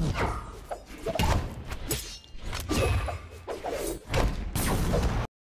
Thank you.